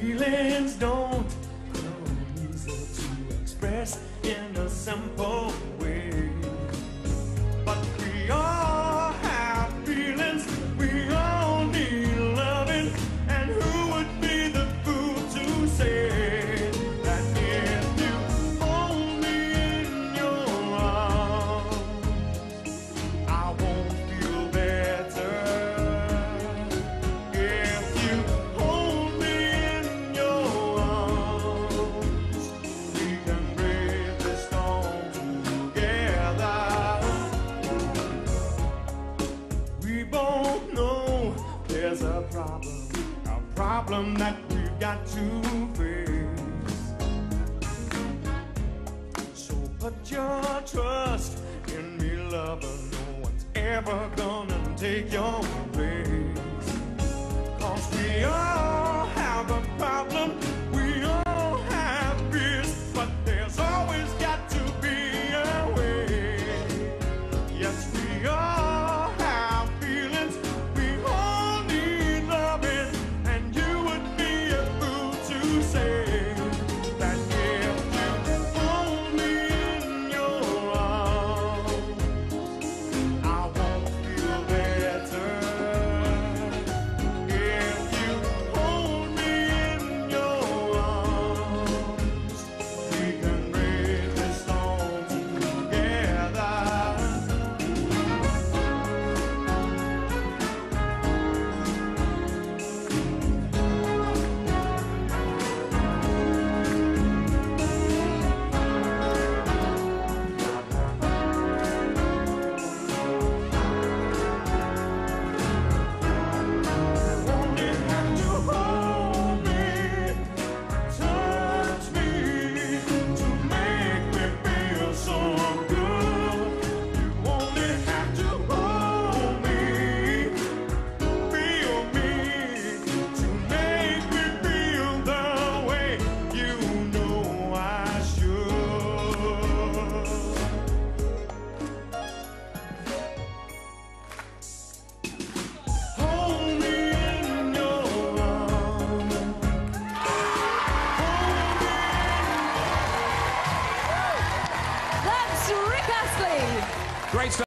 feelings don't come easy to express in there's a problem, a problem that we've got to face. So put your trust in me, lover. No one's ever gonna take your place. Cause we are. Great stuff.